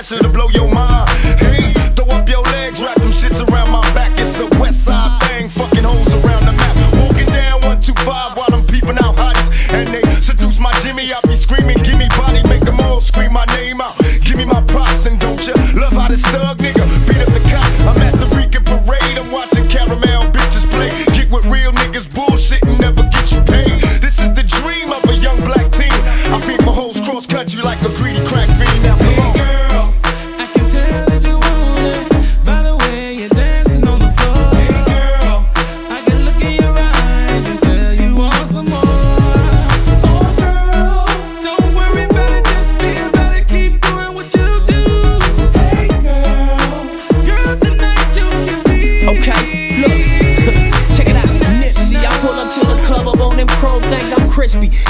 passion to blow your mind. Hey, throw up your legs, wrap them shits around my back. It's a west side thing, fucking hoes around the map. Walking down 125 while I'm peeping out hotties. And they seduce my Jimmy, I be screaming, give me body, make them all scream my name out. Give me my props and don't you love how this thug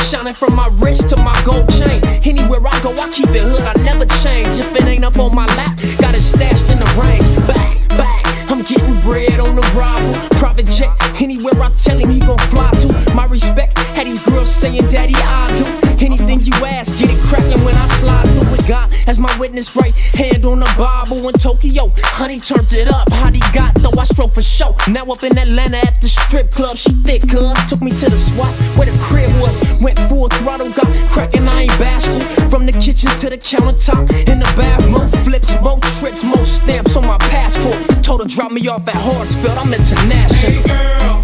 Shining from my wrist to my gold chain. Anywhere I go, I keep it hood. I never change. If it ain't up on my lap, got it stashed in the range. Back, back, I'm getting bread on the rival. Private jet, anywhere I tell him he gon' fly to. My respect, had these girls saying, Daddy, I do. Anything you ask, get it crackin' when I as my witness, right hand on the Bible in Tokyo. Honey turned it up, how got though I strove for show. Now up in Atlanta at the strip club, she thick, cuz took me to the spots where the crib was. Went full throttle, got crackin', I ain't bashful. From the kitchen to the countertop, in the bathroom, flips, more trips, more stamps on my passport. Told her drop me off at Hartsfield, I'm international. Hey girl,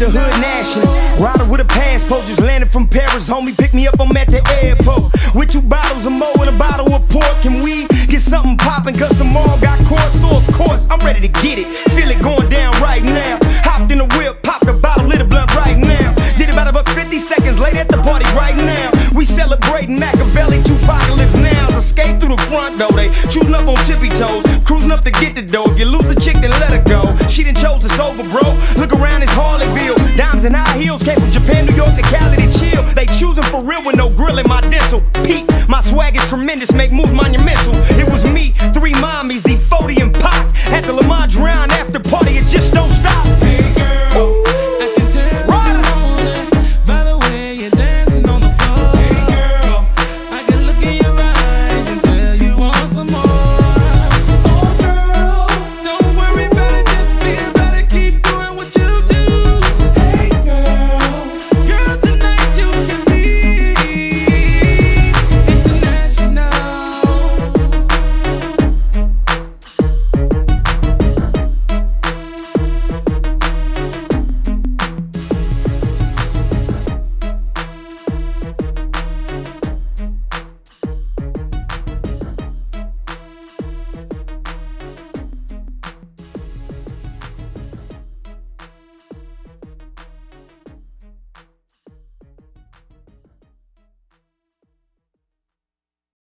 Mr. Hood National. Rider with a passport, just landed from Paris. Homie, pick me up, I'm at the airport. With two bottles of mo and a bottle of pork and we Get something poppin', cause tomorrow got course. So, of course, I'm ready to get it. Feel it going down right now. Hopped in the whip, popped a bottle, lit a blunt right now. Did about about 50 seconds late at the party right now. We celebrating Makaveli, now through the front door. They choosing up on tippy toes, cruising up to get the dough. If you lose the chick, then let her go. She done chose us over, bro. Look around, it's Harleyville. Dimes and high heels came from Japan, New York, to Cali to chill. They choosing for real with no grill in my dental. Peak, my swag is tremendous, make moves monumental. It was me, three mommies, E40 and Pac. At the Lamar drown after party, it just don't